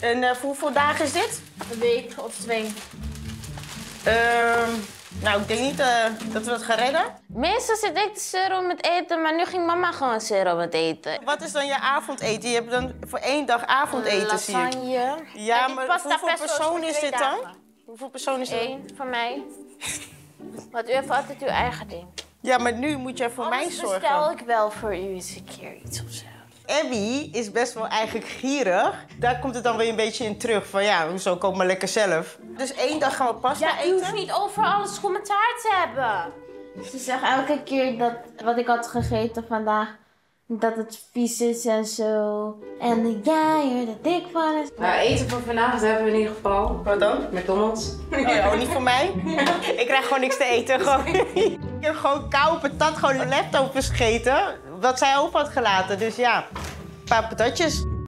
En eh, voor hoeveel dagen is dit? Een week of twee. Ehm, nou, ik denk niet eh, dat we dat gaan redden. Meestal zit ik te zeuren met eten, maar nu ging mama gewoon zeuren met eten. Wat is dan je avondeten? Je hebt dan voor één dag avondeten, zie ik. Lasagne. Ja, maar pasta hoeveel persoon is dit dan? Hoeveel persoon is dit? Eén voor mij. Want u heeft altijd uw eigen ding. Ja, maar nu moet jij voor mij zorgen. bestel ik wel voor u eens een keer iets of zo. Abby is best wel eigenlijk gierig. Daar komt het dan weer een beetje in terug. Van ja, hoezo koop maar lekker zelf. Dus één dag gaan we pasta Ja, eten. hoeft niet over alles commentaar te hebben. Ze zegt elke keer dat wat ik had gegeten vandaag, dat het vies is en zo. En ja, je er dik van is. Nou, eten voor vanavond hebben we in ieder geval. Wat dan? McDonald's. Oh ja, oh, niet voor mij? Ik krijg gewoon niks te eten. Gewoon. Ik heb gewoon koude patat, gewoon leftovers gegeten. Wat zij over had gelaten. Dus ja, paar patatjes.